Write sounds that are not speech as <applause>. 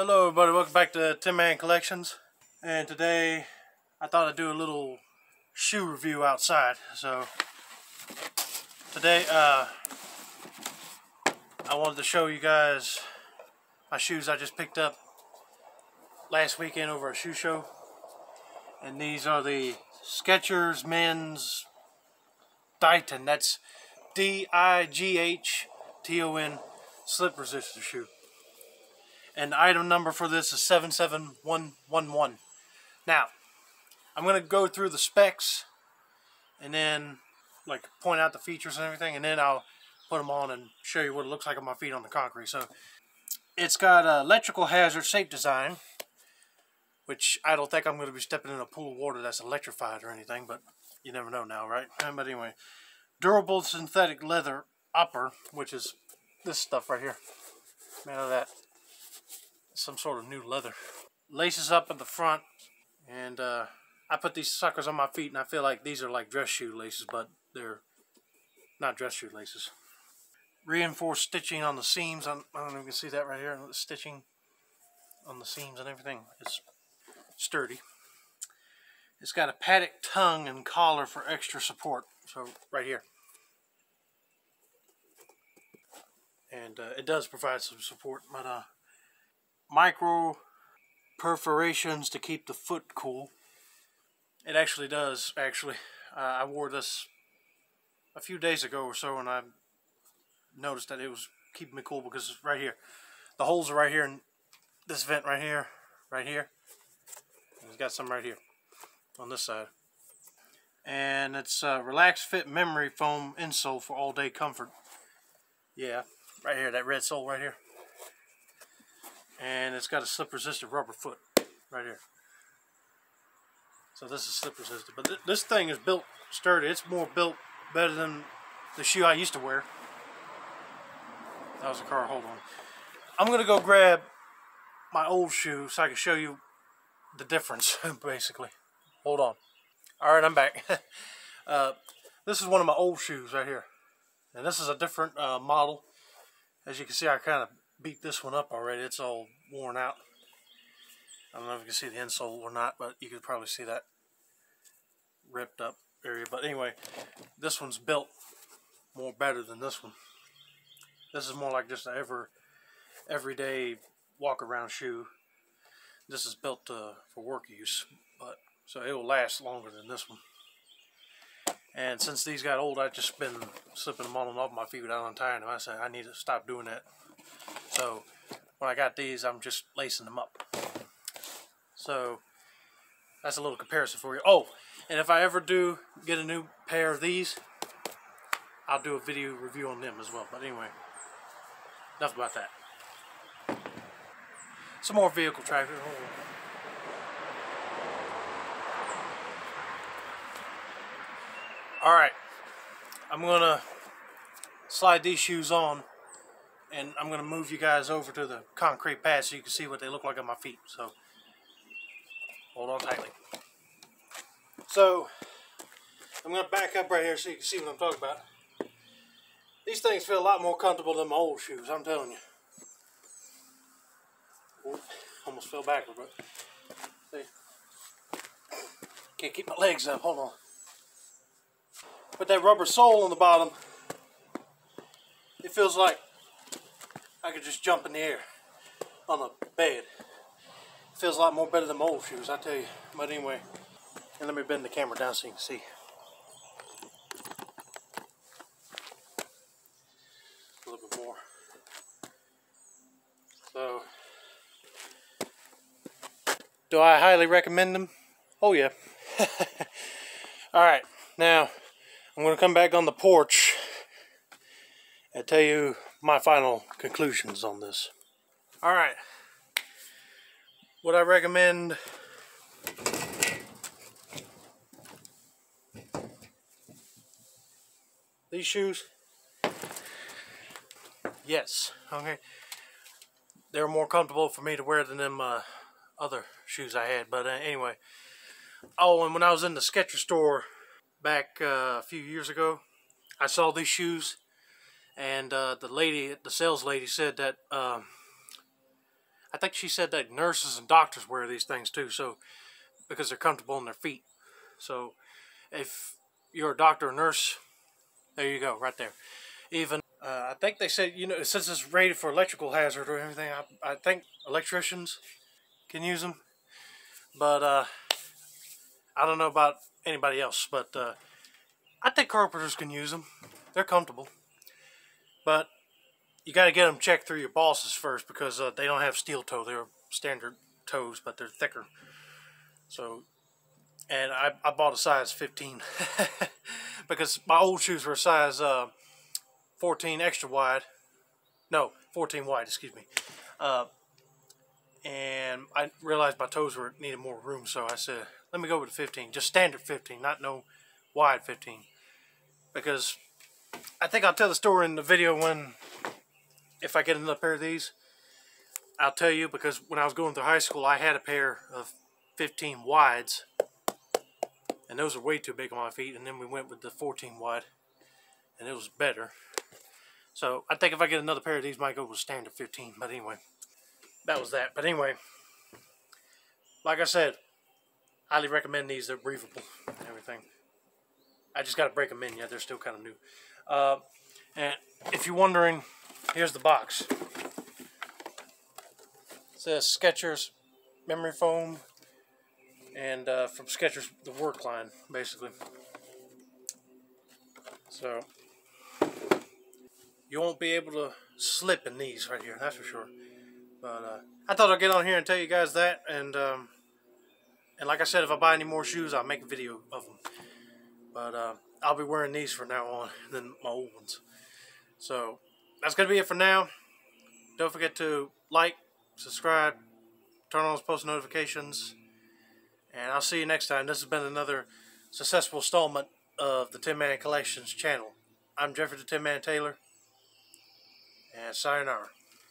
Hello everybody, welcome back to Tin Man Collections. And today I thought I'd do a little shoe review outside. So today uh, I wanted to show you guys my shoes I just picked up last weekend over a shoe show. And these are the Skechers men's Dighton. That's D-I-G-H-T-O-N slip resistor shoe. And item number for this is 77111. Now, I'm going to go through the specs and then like point out the features and everything and then I'll put them on and show you what it looks like on my feet on the concrete. So, it's got a electrical hazard safe design which I don't think I'm going to be stepping in a pool of water that's electrified or anything, but you never know now, right? Uh, but anyway, durable synthetic leather upper, which is this stuff right here, made of that some sort of new leather. Laces up at the front, and uh, I put these suckers on my feet, and I feel like these are like dress shoe laces, but they're not dress shoe laces. Reinforced stitching on the seams. I don't know if you can see that right here. The stitching on the seams and everything. It's sturdy. It's got a padded tongue and collar for extra support. So right here. And uh, it does provide some support, but uh, micro perforations to keep the foot cool. It actually does, actually. Uh, I wore this a few days ago or so and I noticed that it was keeping me cool because it's right here. The holes are right here in this vent right here, right here. And it's got some right here on this side. And it's a relaxed fit memory foam insole for all day comfort. Yeah, right here, that red sole right here and it's got a slip resistant rubber foot right here. So this is slip resistant, but th this thing is built sturdy. It's more built better than the shoe I used to wear. That was a car. Hold on. I'm gonna go grab my old shoe so I can show you the difference, <laughs> basically. Hold on. All right, I'm back. <laughs> uh, this is one of my old shoes right here, and this is a different uh, model. As you can see, I kind of beat this one up already. It's all worn out. I don't know if you can see the insole or not, but you could probably see that ripped up area. But anyway, this one's built more better than this one. This is more like just an ever everyday walk around shoe. This is built uh, for work use, but so it will last longer than this one. And since these got old, I've just been slipping them on and off my feet without untying them. I said I need to stop doing that. So when I got these, I'm just lacing them up. So that's a little comparison for you. Oh, and if I ever do get a new pair of these, I'll do a video review on them as well. But anyway, enough about that. Some more vehicle traffic. Alright, I'm going to slide these shoes on and I'm going to move you guys over to the concrete pad so you can see what they look like on my feet. So, hold on tightly. So, I'm going to back up right here so you can see what I'm talking about. These things feel a lot more comfortable than my old shoes, I'm telling you. Oop, almost fell backward, but see. Can't keep my legs up, hold on. Put that rubber sole on the bottom, it feels like I could just jump in the air on the bed. Feels a lot more better than my old shoes, I tell you. But anyway, and let me bend the camera down so you can see. A little bit more. So, do I highly recommend them? Oh yeah. <laughs> Alright, now I'm going to come back on the porch and tell you my final conclusions on this. All right. Would I recommend these shoes? Yes. Okay. They're more comfortable for me to wear than them uh, other shoes I had. But uh, anyway. Oh, and when I was in the Skechers store back uh, a few years ago, I saw these shoes and uh, the lady, the sales lady, said that um, I think she said that nurses and doctors wear these things too, so because they're comfortable on their feet. So if you're a doctor or nurse, there you go, right there. Even uh, I think they said you know since it's rated for electrical hazard or anything, I, I think electricians can use them. But uh, I don't know about anybody else, but uh, I think carpenters can use them. They're comfortable. But you got to get them checked through your bosses first because uh, they don't have steel toe. They're standard toes, but they're thicker. So, and I, I bought a size 15 <laughs> because my old shoes were a size uh, 14 extra wide. No, 14 wide, excuse me. Uh, and I realized my toes were needed more room, so I said, let me go with the 15, just standard 15, not no wide 15, because I think I'll tell the story in the video when, if I get another pair of these, I'll tell you because when I was going through high school, I had a pair of 15 wides, and those are way too big on my feet, and then we went with the 14 wide, and it was better. So I think if I get another pair of these, might go with standard 15, but anyway that was that. But anyway, like I said, highly recommend these. They're breathable and everything. I just got to break them in. Yeah, they're still kind of new. Uh, and if you're wondering, here's the box. It says Skechers memory foam and uh, from Skechers the work line basically. So you won't be able to slip in these right here, that's for sure. But uh, I thought I'd get on here and tell you guys that. And um, and like I said, if I buy any more shoes, I'll make a video of them. But uh, I'll be wearing these from now on <laughs> than my old ones. So that's going to be it for now. Don't forget to like, subscribe, turn on those post notifications. And I'll see you next time. This has been another successful installment of the Tin Man Collections channel. I'm Jeffrey the Tin Man Taylor. And sayonara.